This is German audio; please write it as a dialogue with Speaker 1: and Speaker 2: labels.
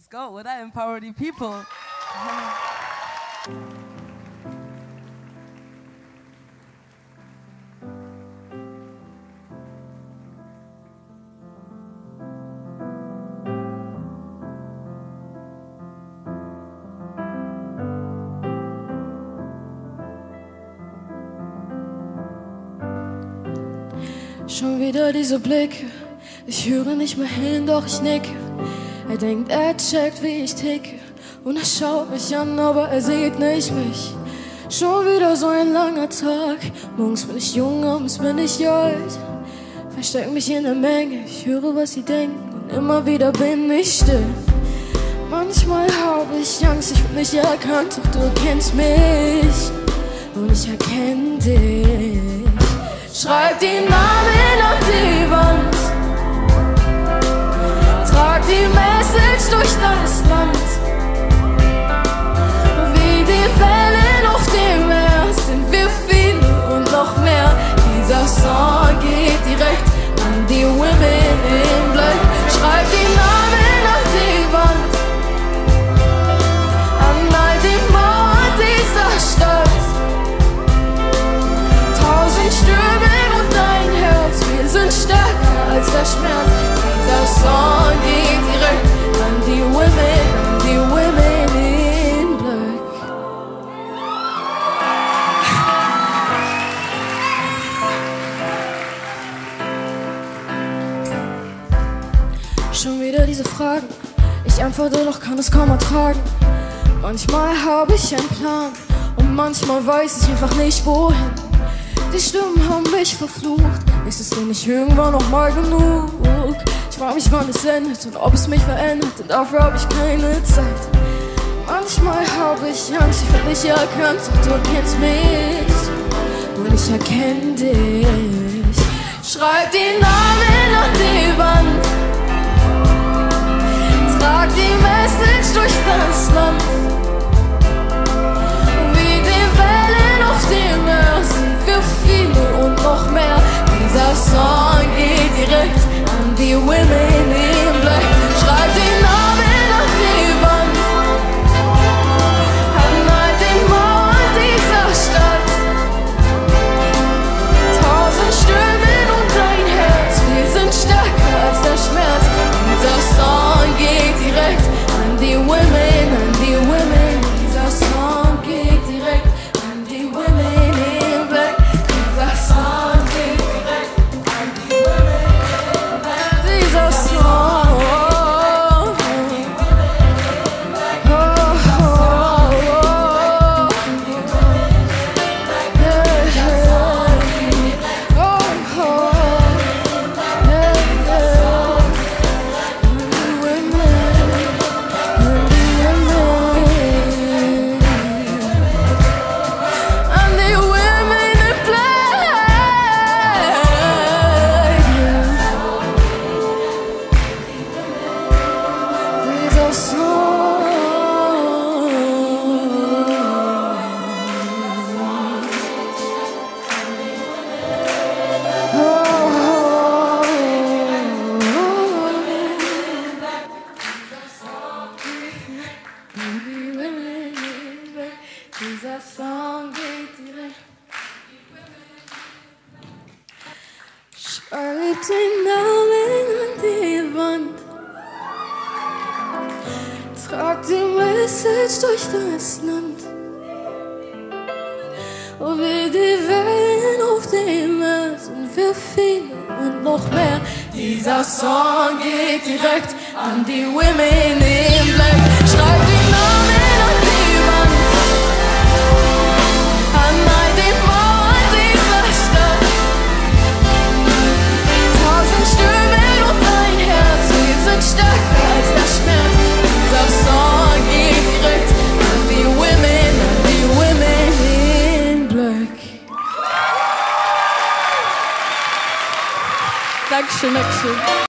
Speaker 1: let's go, oder? Empower the people.
Speaker 2: Schon wieder diese Blicke, ich höre nicht mehr hin, doch ich nicke. Er denkt, er checkt, wie ich ticke. Und er schaut mich an, aber er sieht nicht mich. Schon wieder so ein langer Tag. Morgens bin ich jung, abends bin ich alt. Versteck mich in der Menge, ich höre, was sie denken. Und immer wieder bin ich still. Manchmal habe ich Angst, ich bin nicht erkannt, doch du kennst mich. Und ich erkenne dich. Schreib die Namen diese Fragen, ich antworte, doch kann es kaum ertragen. Manchmal habe ich einen Plan und manchmal weiß ich einfach nicht wohin. Die Stimmen haben mich verflucht. Ist es denn nicht irgendwann noch mal genug? Ich frage mich, wann es endet und ob es mich verändert. Und dafür habe ich keine Zeit. Manchmal habe ich Angst, ich werde nicht erkannt. Doch du kennst mich und ich erkenne dich. Schreib die Namen an die Wand. Song geht direkt. Schreib den Namen an die Wand. Trag die Message durch das Land. Und wie die Wellen auf dem Meer sind wir viele und noch mehr. Dieser Song geht direkt an die Women in Black. Schreib action, action.